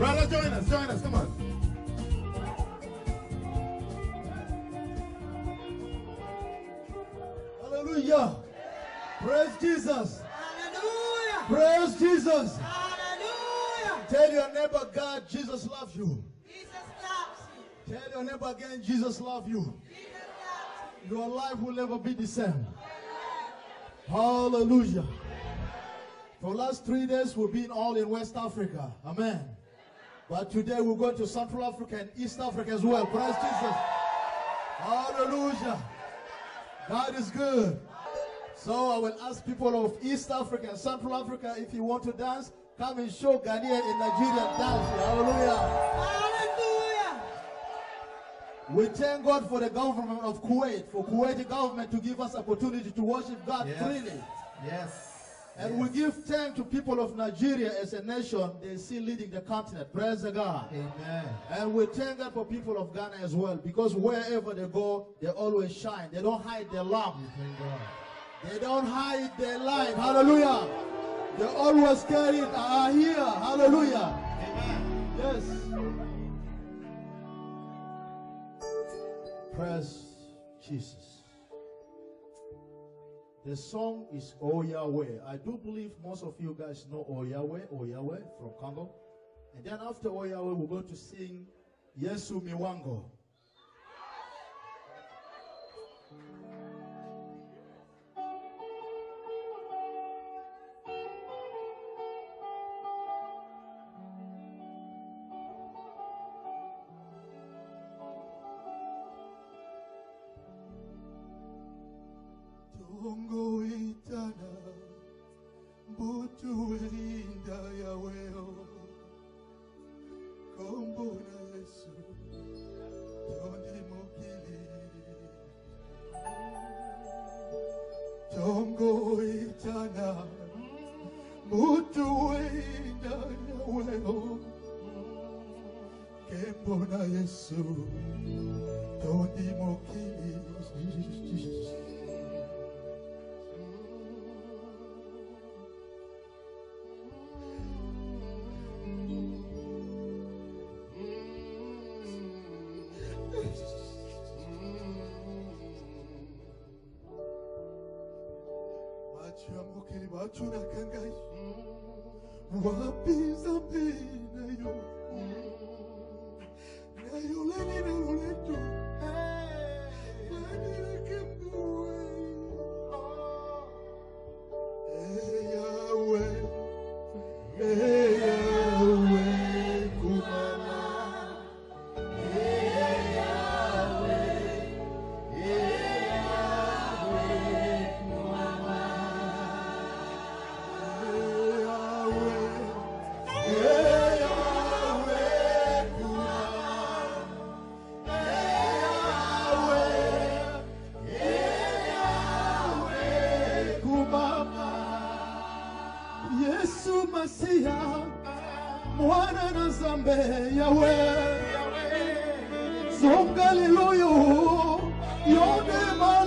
Brother, join us, join us, come on. Hallelujah. Praise Jesus. Hallelujah. Praise Jesus. Hallelujah. Tell your neighbor, God, Jesus loves you. Jesus loves you. Tell your neighbor again, Jesus loves you. Jesus loves you. Your life will never be the same. Hallelujah. For the last three days, we've been all in West Africa. Amen. But today we're going to Central Africa and East Africa as well. Praise Jesus. Hallelujah. God is good. So I will ask people of East Africa and Central Africa if you want to dance, come and show Ghanaian in Nigeria dance. Hallelujah. Hallelujah. We thank God for the government of Kuwait, for Kuwaiti government to give us opportunity to worship God Yes. freely. Yes. And yes. we give thanks to people of Nigeria as a nation, they see leading the continent. Praise the God. Amen. And we thank God for people of Ghana as well, because wherever they go, they always shine. They don't hide their lamp. Thank God. They don't hide their light. Hallelujah. They always carry it. Are here. Hallelujah. Amen. Yes. Praise Jesus. The song is Oh Yahweh. I do believe most of you guys know Oh Yahweh, Oh Yahweh from Congo. And then after Oh Yahweh, we're going to sing Yesu Miwango. Tongo itana butu inda yaweo. Kombo na Yesu tondi mokili Tongo itana butu inda yaweo. Kembo na Yesu macho ya mokili batunakanga wapi zambe nayo nayo nzambe yawe zonga lelo yo yo ndema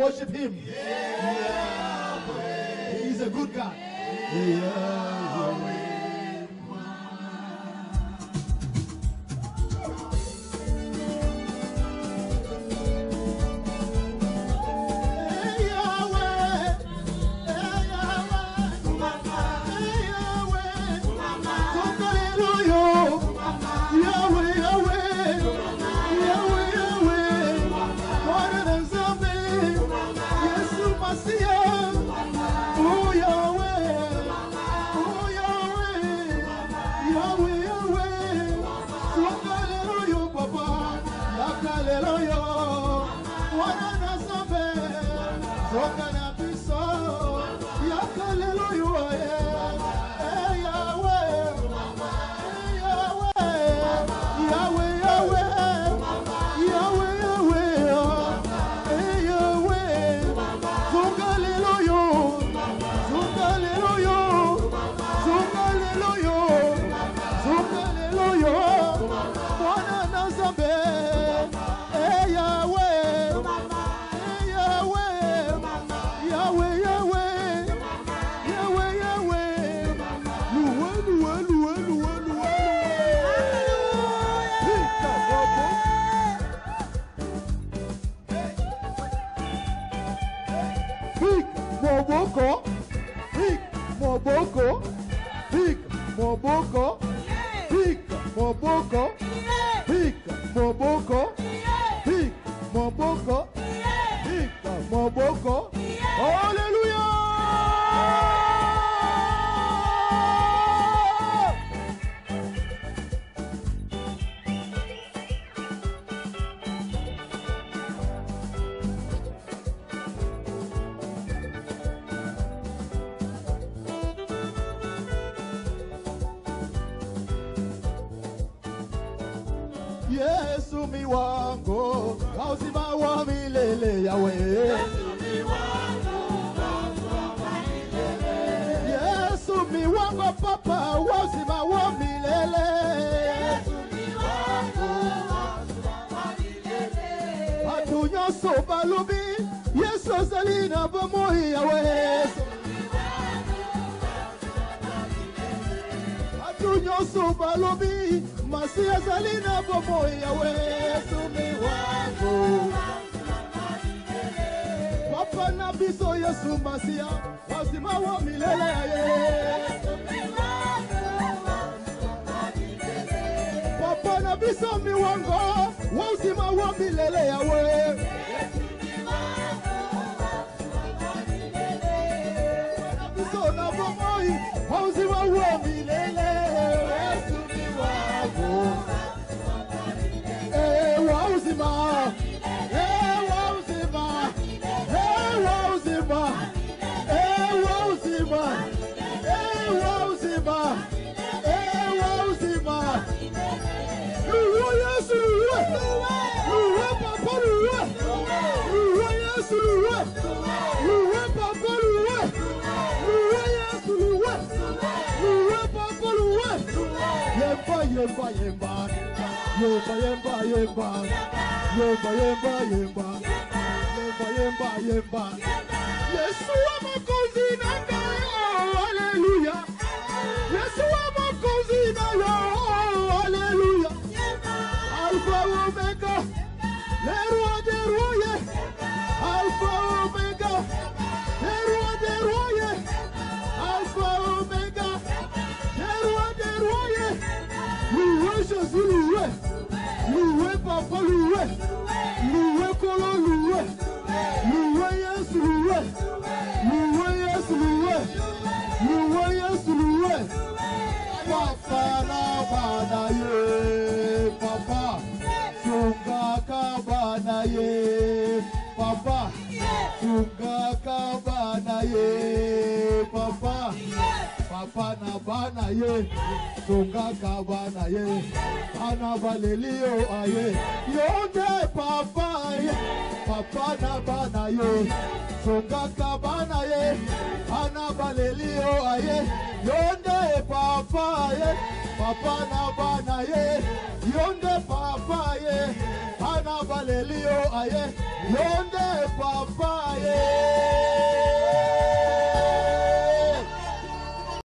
Worship him, worship him. He is a good God. Yahweh. Hallelujah, what yo, wana moboko. Hik moboko. Hik moboko. Hik moboko Yesu mi wangu wa uzima wa milele yawe. Yesu mi wangu papa wa uzima wa milele Batu nyonso balobi Yesu azali na bomoi yawe Batu nyonso balobi masi azali na bomoi yawe. Yesu mi wangu Papa na biso Yesu masia wazima wa milele ya Yesu Papa na biso miwango wa uzima wa milele yawe biso na bomoi wa uzima wa milele Yemba, yemba, yemba. Yemba, yemba, yemba. Yemba, yemba, yemba. Yemba, yemba, yemba. Yesu wa makozi na ngayo, oh, hallelujah. Yesu wa makozi na yo, lúwẹ̀ lúwẹ̀ kolo ló lúwẹ̀ lúwẹ̀ Jésù lúwẹ̀ lúwẹ̀ Jésù lúwẹ̀ lúwẹ̀ Jésù. Papa na bàdá ye, papa ṣùgbọ́n ka bàdá ye, papa ṣùgbọ́n ka. Papa na bana ye, Sungaka bana ye, Bana balelio aye, Yonde Papa ye, Papa na bana ye, Sungaka bana ye, Bana balelio aye, Yonde Papa ye, Papa na bana ye, Yonde Papa ye, Bana balelio aye, Yonde Papa ye.